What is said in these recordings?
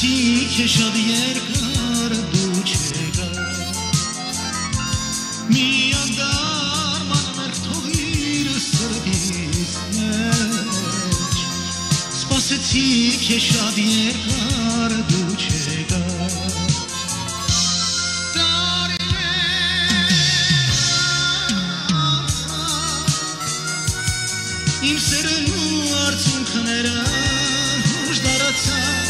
սպասեցի քեզ շատ երկար դու չեկա մի անդարման մերկ թողիր սրտից մեջ սպասեցի քեզ շատ երկար դու չեկա Իմ սերնու արցունքները ուշ դարացա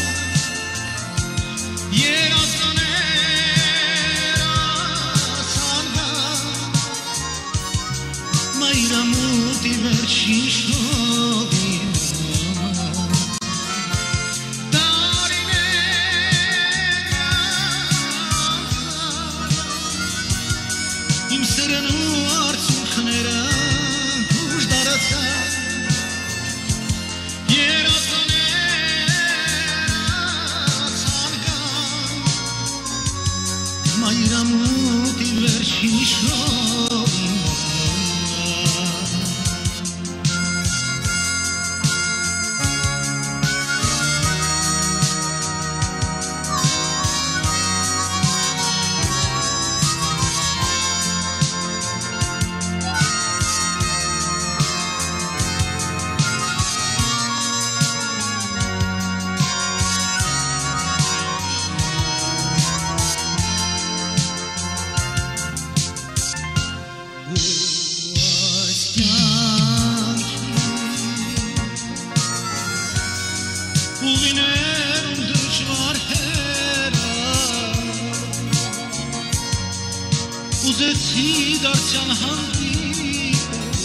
Ուզեցի դարձյալ հանդիպել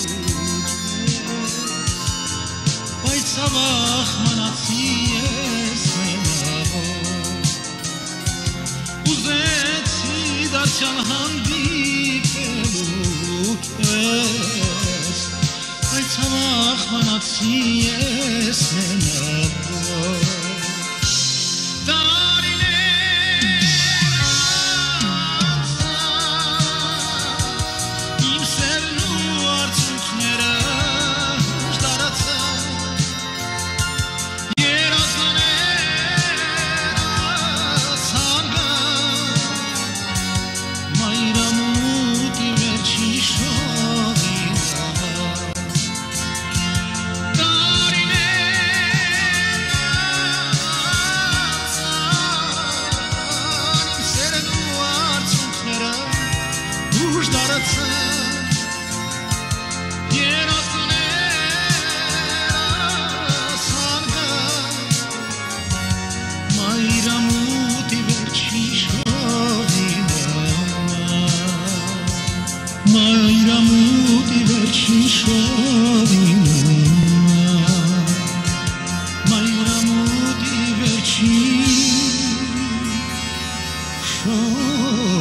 Բայց ավախ մնացի ես մենավոր Ուզեցի դարձյալ հանդիպելու քեզ Բայց հավախ մնացի ես մենավոր too.